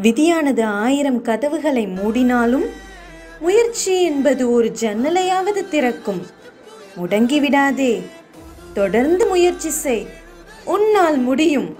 விதியானது ஆயிரம் கதவுகளை மூடினாலும் முயற்சி என்பது ஒரு ஜன்னலையாவது திறக்கும். முடங்கி விடாதே தொடர்ந்து முயற்சி செய். உன்னால் முடியும்.